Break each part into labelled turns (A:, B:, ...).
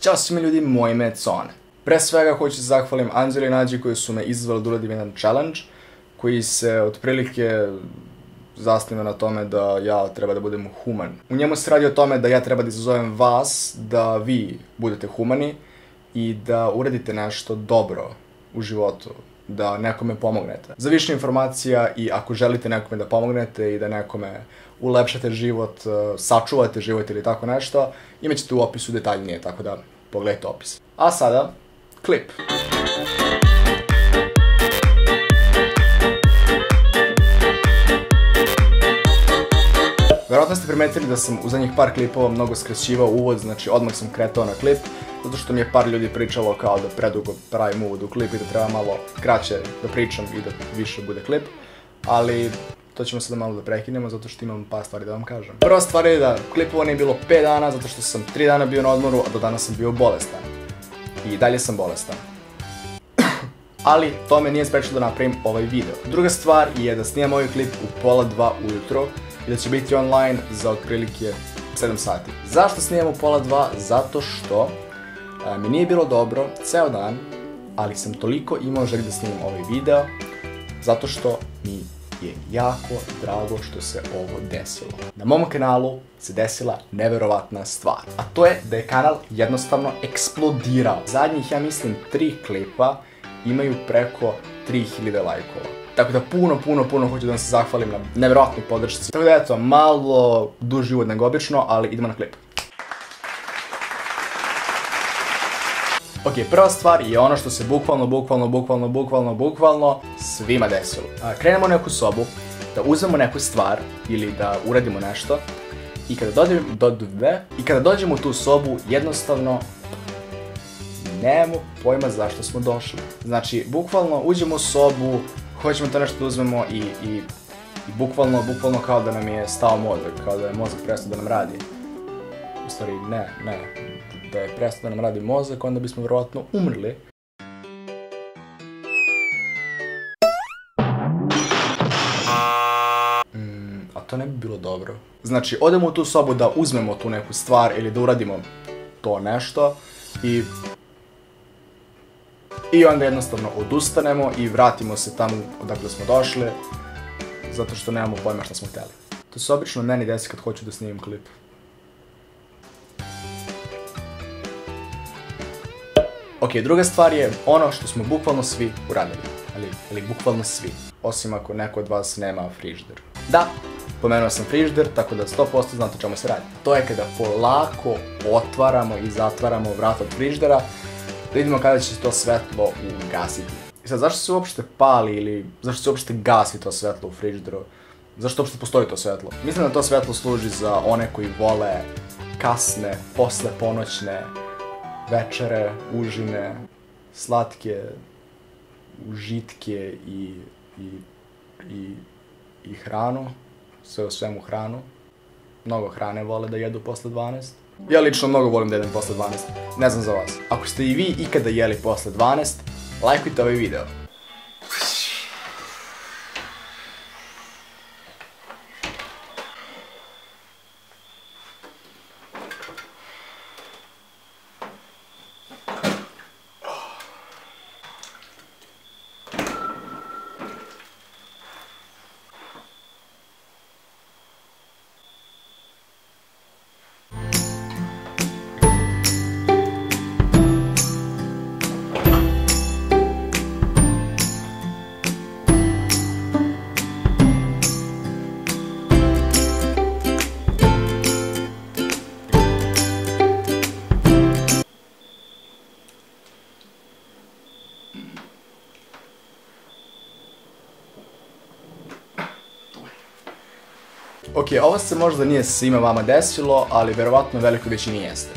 A: Ćao svima ljudi, moje ime je Cone. Pre svega hoću se zahvalim Anđeli i Nađi koji su me izvali da uradim jedan challenge koji se otprilike zasniva na tome da ja treba da budem human. U njemu se radi o tome da ja treba da izazovem vas da vi budete humani i da uradite nešto dobro u životu, da nekome pomognete. Za više informacija i ako želite nekome da pomognete i da nekome ulepšate život, uh, sačuvate život ili tako nešto, imat ćete u opisu detaljnije, tako da pogledajte opis. A sada, klip. Verovatno ste primetili da sam u zadnjih par klipova mnogo skraćivao uvod, znači odmah sam kretao na klip, zato što mi je par ljudi pričalo kao da predugo pravim uvod u klip i da treba malo kraće da pričam i da više bude klip, ali to ćemo sada malo da prekinemo zato što imam par stvari da vam kažem. Prva stvar je da klipova nije bilo 5 dana zato što sam 3 dana bio na odmoru, a do danas sam bio bolestan. I dalje sam bolestan. Ali to me nije sprečilo da napravim ovaj video. Druga stvar je da snimam ovaj klip u pola dva ujutro i da će biti online za otprilike 7 sati. Zašto snimam u pola dva? Zato što a, mi nije bilo dobro ceo dan, ali sam toliko imao želj da snimam ovaj video, zato što mi je jako drago što se ovo desilo. Na mom kanalu se desila neverovatna stvar, a to je da je kanal jednostavno eksplodirao. Zadnjih, ja mislim, tri klipa imaju preko 3000 lajkova. Tako da puno, puno, puno hoću da vam se zahvalim na neverovatnoj podršci. Tako da eto, malo duži uvod nego obično, ali idemo na klip. Ok, prva stvar je ono što se bukvalno, bukvalno, bukvalno, bukvalno, bukvalno svima desilo. Krenemo u neku sobu, da uzmemo neku stvar ili da uradimo nešto i kada dođemo, do, dve, i kada dođemo u tu sobu, jednostavno nemamo pojma zašto smo došli. Znači, bukvalno uđemo u sobu, hoćemo to nešto da uzmemo i, i, i bukvalno, bukvalno kao da nam je stao mozak, kao da je mozak prestao da nam radi. U stvari, ne, ne, da je prestao da nam radi mozak, onda bismo vjerovatno umrli. Mm, a to ne bi bilo dobro. Znači, odemo u tu sobu da uzmemo tu neku stvar ili da uradimo to nešto i i onda jednostavno odustanemo i vratimo se tamo odakle smo došli, zato što nemamo pojma šta smo hteli. To se obično meni desi kad hoću da snimim klip. Ok, druga stvar je ono što smo bukvalno svi uradili. Ali, ali bukvalno svi. Osim ako neko od vas nema frižder. Da, pomenuo sam frižder, tako da 100% znate čemu se radi. To je kada polako otvaramo i zatvaramo vrat od friždera, da vidimo kada će se to svetlo ugasiti. I sad, zašto se uopšte pali ili zašto se uopšte gasi to svetlo u frižderu? Zašto uopšte postoji to svetlo? Mislim da to svetlo služi za one koji vole kasne, posle ponoćne, večere, užine, slatke užitke i, i, i, i hranu, sve u svemu hranu. Mnogo hrane vole da jedu posle 12. Ja lično mnogo volim da jedem posle 12. Ne znam za vas. Ako ste i vi ikada jeli posle 12, lajkujte ovaj video. Ok, ovo se možda nije svima vama desilo, ali verovatno velikoj većini jeste.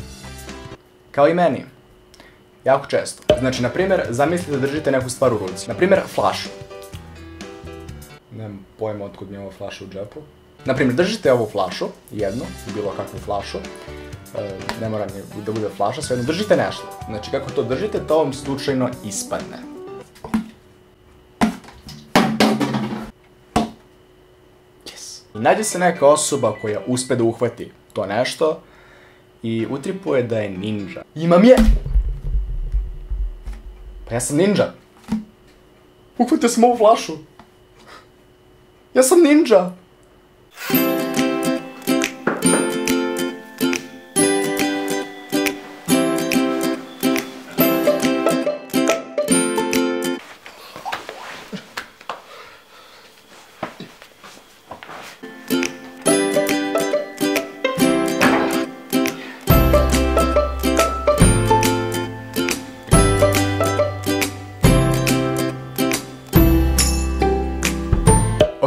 A: Kao i meni. Jako često. Znači, na primjer, zamislite da držite neku stvar u ruci. Na primjer, flašu. Nemam pojma otkud mi je ova flaša u džepu. Na primjer, držite ovu flašu, jednu, bilo kakvu flašu. E, ne mora ni da bude flaša, svejedno, držite nešto. Znači, kako to držite, to vam slučajno ispadne. I nađe se neka osoba koja uspe da uhvati to nešto i utripuje da je ninja. Imam je! Pa ja sam ninja. Uhvatio sam ovu flašu. Ja sam ninja.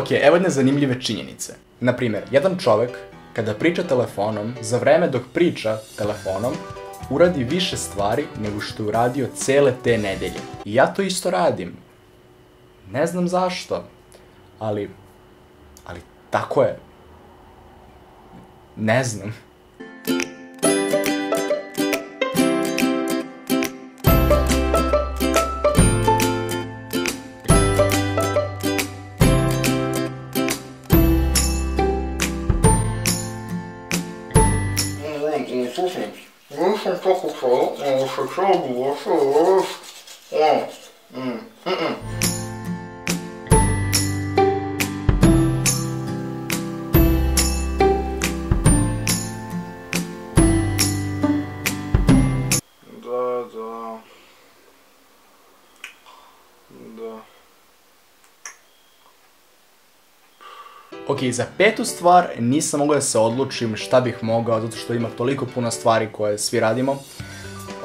A: Ok, evo jedne zanimljive činjenice. Naprimjer, jedan čovek kada priča telefonom, za vreme dok priča telefonom, uradi više stvari nego što je uradio cele te nedelje. I ja to isto radim. Ne znam zašto, ali, ali tako je. Ne znam.
B: fogo, osso, osso. É. Mm. Mm -mm.
A: Ok, za petu stvar nisam mogao da se odlučim šta bih mogao zato što ima toliko puno stvari koje svi radimo.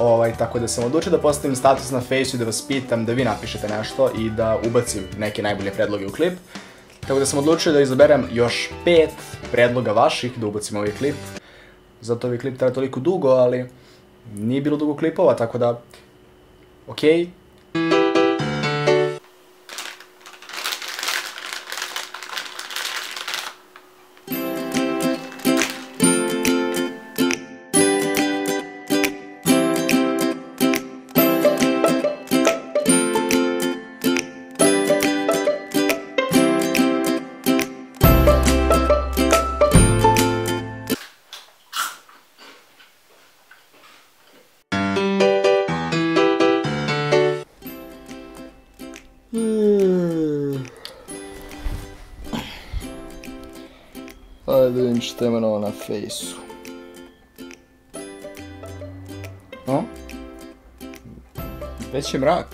A: Ovaj, tako da sam odlučio da postavim status na fejsu i da vas pitam da vi napišete nešto i da ubacim neke najbolje predloge u klip. Tako da sam odlučio da izaberem još pet predloga vaših da ubacim ovaj klip. Zato ovaj klip traje toliko dugo, ali nije bilo dugo klipova, tako da... Okej,
B: Ajde da vidim što ima novo na fejsu.
A: No? Već je mrak.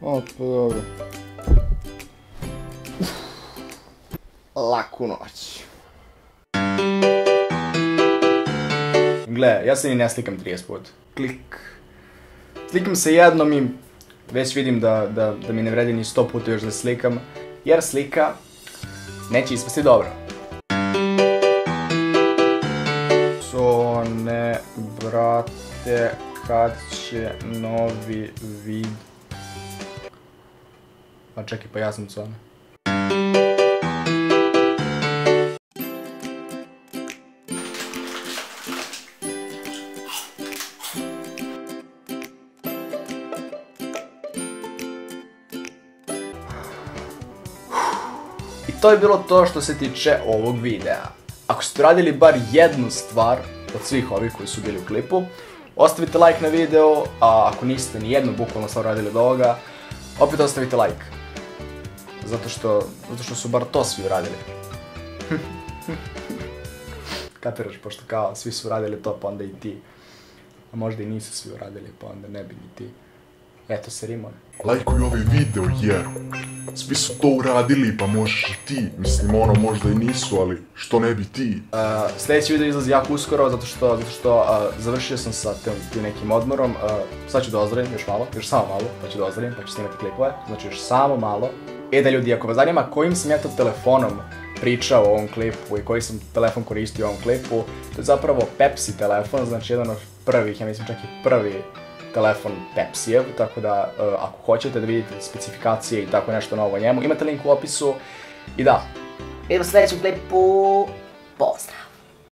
B: O, pa dobro. Laku noć.
A: Gle, ja se ni ne slikam 30 put. Klik. Slikam se jednom i već vidim da, da, da mi ne vredi ni 100 puta još da slikam, jer slika neće ispasti dobro. Sone, brate, kad će novi vid... A čekaj, pa ja sam Sone. To je bilo to što se tiče ovog videa. Ako ste radili bar jednu stvar od svih ovih koji su bili u klipu, ostavite like na video, a ako niste ni jednu bukvalno stvar radili od ovoga, opet ostavite like. Zato što, zato što su bar to svi uradili. Kapiraš, pošto kao svi su uradili to, pa onda i ti. A možda i nisu svi uradili, pa onda ne bi ni ti. Eto se Rimon.
C: Lajkuj ovaj video jer svi su to uradili pa možeš i ti. Mislim ono možda i nisu, ali što ne bi ti?
A: Sljedeći video izlazi jako uskoro, zato što, završio sam sa tim, nekim odmorom. Sad ću da ozdravim još malo, još samo malo, pa ću da ozdravim, pa ću snimati klipove. Znači još samo malo. E da ljudi, ako vas zanima kojim sam ja to telefonom pričao u ovom klipu i koji sam telefon koristio u ovom klipu, to je zapravo Pepsi telefon, znači jedan od prvih, ja mislim čak i prvi telefon Pepsijev, tako da uh, ako hoćete da vidite specifikacije i tako nešto novo njemu, imate link u opisu. I da,
D: Vidimo se sljedećem klipu. Pozdrav!